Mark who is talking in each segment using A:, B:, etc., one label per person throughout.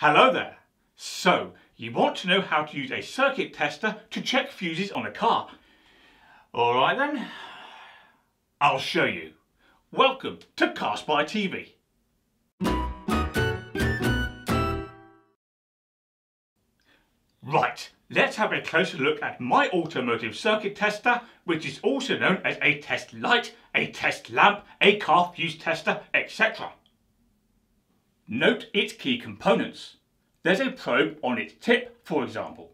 A: Hello there. So, you want to know how to use a circuit tester to check fuses on a car? Alright then, I'll show you. Welcome to Car Spy TV. Right, let's have a closer look at my automotive circuit tester, which is also known as a test light, a test lamp, a car fuse tester, etc. Note its key components. There's a probe on its tip, for example.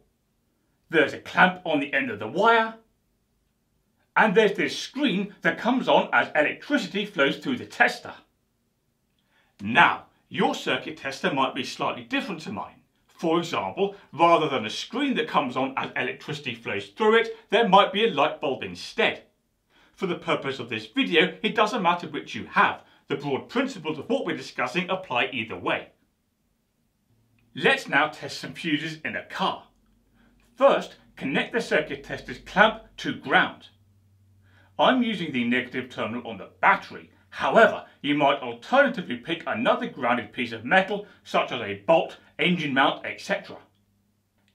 A: There's a clamp on the end of the wire. And there's this screen that comes on as electricity flows through the tester. Now, your circuit tester might be slightly different to mine. For example, rather than a screen that comes on as electricity flows through it, there might be a light bulb instead. For the purpose of this video, it doesn't matter which you have. The broad principles of what we're discussing apply either way. Let's now test some fuses in a car. First, connect the circuit tester's clamp to ground. I'm using the negative terminal on the battery. However, you might alternatively pick another grounded piece of metal, such as a bolt, engine mount, etc.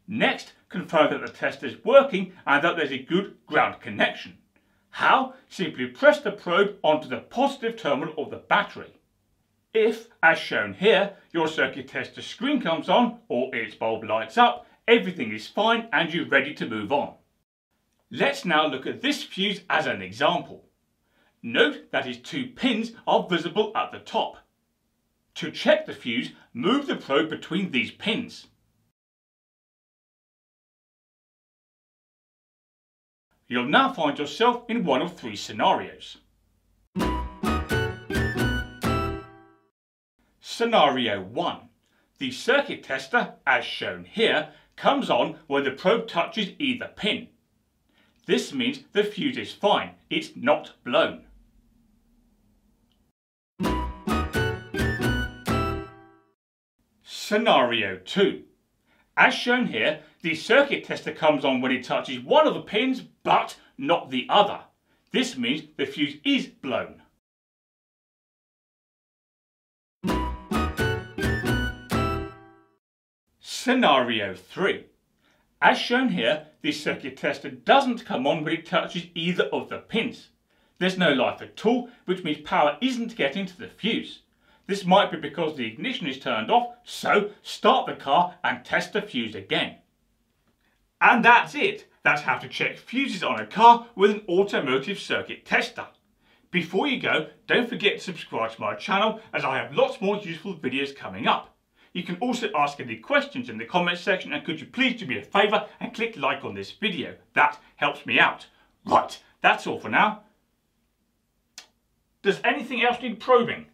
A: Next, confirm that the tester is working and that there's a good ground connection. How? Simply press the probe onto the positive terminal of the battery. If, as shown here, your circuit tester screen comes on or its bulb lights up, everything is fine and you're ready to move on. Let's now look at this fuse as an example. Note that its two pins are visible at the top. To check the fuse, move the probe between these pins. You'll now find yourself in one of three scenarios. Scenario 1. The circuit tester, as shown here, comes on when the probe touches either pin. This means the fuse is fine, it's not blown. Scenario 2. As shown here, the circuit tester comes on when it touches one of the pins, but not the other. This means the fuse is blown. Scenario 3. As shown here, the circuit tester doesn't come on when it touches either of the pins. There's no life at all, which means power isn't getting to the fuse. This might be because the ignition is turned off, so start the car and test the fuse again. And that's it. That's how to check fuses on a car with an automotive circuit tester. Before you go, don't forget to subscribe to my channel as I have lots more useful videos coming up. You can also ask any questions in the comments section and could you please do me a favour and click like on this video. That helps me out. Right, that's all for now. Does anything else need probing?